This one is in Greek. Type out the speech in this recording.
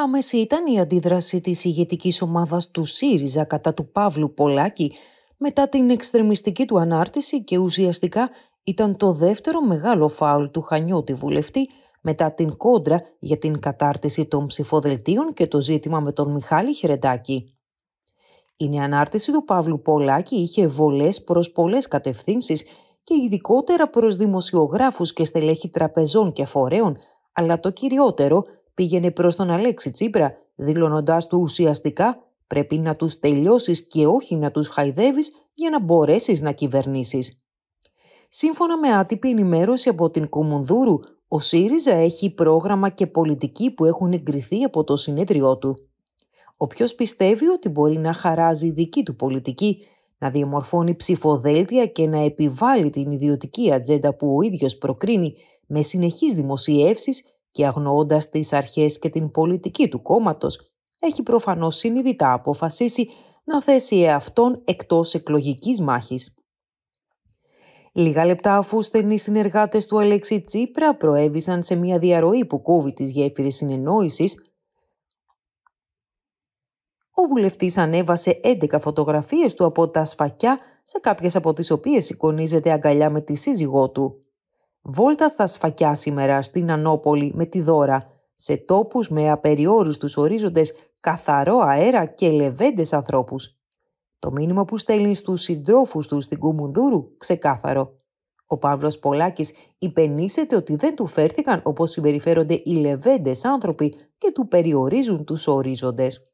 Άμεση ήταν η αντίδραση της ηγετικής ομάδας του ΣΥΡΙΖΑ κατά του Παύλου Πολάκη μετά την εξτρεμιστική του ανάρτηση και ουσιαστικά ήταν το δεύτερο μεγάλο φάουλ του Χανιώτη βουλευτή μετά την κόντρα για την κατάρτιση των ψηφοδελτίων και το ζήτημα με τον Μιχάλη Χερεντάκη. Η ανάρτηση του Παύλου Πολάκη είχε βολές προς πολλές κατευθύνσεις και ειδικότερα προς δημοσιογράφους και στελέχη τραπεζών και φορέων, αλλά το κυριότερο πήγαινε προς τον Αλέξη Τσίπρα, δηλώνοντάς του ουσιαστικά πρέπει να τους τελειώσεις και όχι να τους χαϊδεύεις για να μπορέσεις να κυβερνήσεις. Σύμφωνα με άτυπη ενημέρωση από την Κουμουνδούρου, ο ΣΥΡΙΖΑ έχει πρόγραμμα και πολιτική που έχουν εγκριθεί από το συνέδριό του. Όποιος πιστεύει ότι μπορεί να χαράζει δική του πολιτική, να διαμορφώνει ψηφοδέλτια και να επιβάλλει την ιδιωτική ατζέντα που ο ίδιος προκρίνει με συνεχείς δημοσιεύσεις και αγνοώντας τις αρχές και την πολιτική του κόμματος, έχει προφανώς συνειδητά αποφασίσει να θέσει εαυτόν εκτός εκλογικής μάχης. Λίγα λεπτά αφού στενοί συνεργάτες του Αλέξη Τσίπρα προέβησαν σε μια διαρροή που κόβει τις γέφυρες συνεννόησης, ο βουλευτής ανέβασε 11 φωτογραφίες του από τα σφακιά, σε κάποιες από τις οποίες εικονίζεται αγκαλιά με τη σύζυγό του. Βόλτα στα σφακιά σήμερα στην Ανόπολη με τη δώρα, σε τόπους με απεριόριστους ορίζοντες, καθαρό αέρα και λεβέντες ανθρώπους. Το μήνυμα που στέλνει στους συντρόφους του στην Κουμουνδούρου ξεκάθαρο. Ο Παύλος Πολάκης υπενήσεται ότι δεν του φέρθηκαν όπως συμπεριφέρονται οι λεβέντες άνθρωποι και του περιορίζουν τους ορίζοντες.